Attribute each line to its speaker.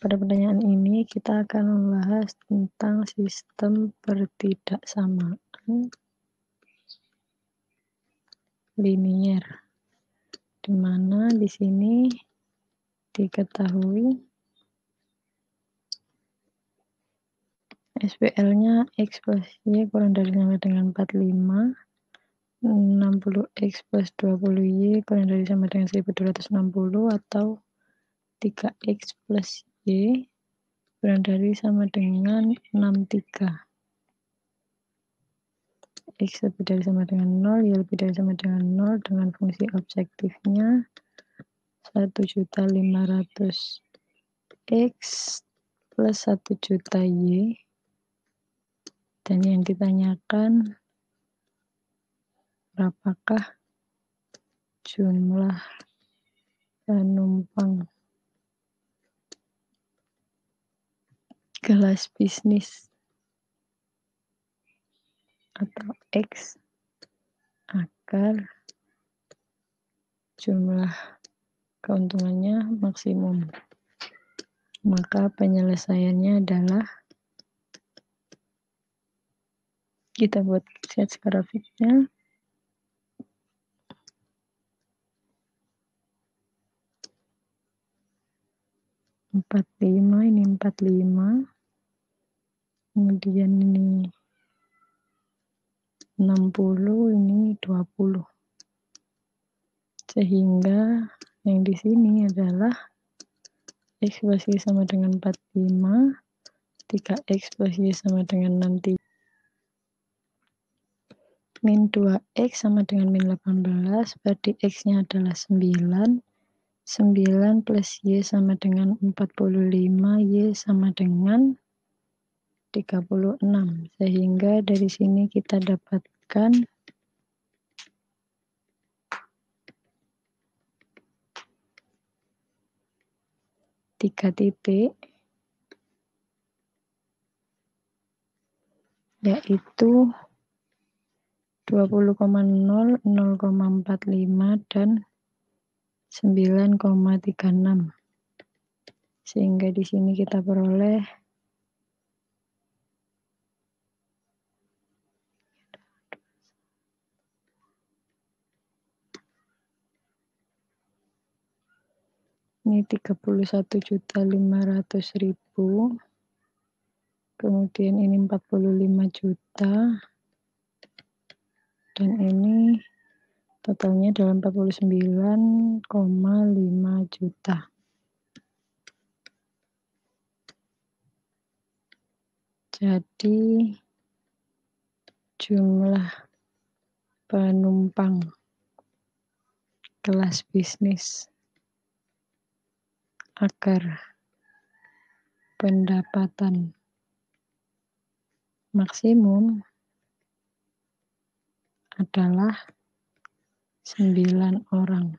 Speaker 1: Pada pertanyaan ini kita akan membahas tentang sistem pertidaksamaan linier, di mana di sini diketahui SPL-nya X plus Y kurang dari sama dengan 45, 60X plus 20Y kurang dari sama dengan 1260 atau 3X plus kurang dari sama dengan 63. X lebih dari sama dengan 0, Y lebih dari sama dengan 0 dengan fungsi objektifnya 1.500 X plus 1 juta Y. Dan yang ditanyakan berapakah jumlah penumpang kelas bisnis atau X agar jumlah keuntungannya maksimum. Maka penyelesaiannya adalah kita buat set grafiknya. empat lima ini empat lima kemudian ini 60 ini 20 sehingga yang di sini adalah x plus y sama dengan 45 3x plus y sama dengan 63 min 2x sama dengan min 18 berarti x nya adalah 9 9 plus y sama dengan 45 y sama dengan 36 sehingga dari sini kita dapatkan tiga titik yaitu 20,0, 0,45 dan 9,36 sehingga di sini kita peroleh ini 31 juta 500 ribu. Kemudian ini 45 juta. Dan ini totalnya adalah 49,5 juta. Jadi jumlah penumpang kelas bisnis agar pendapatan maksimum adalah 9 orang.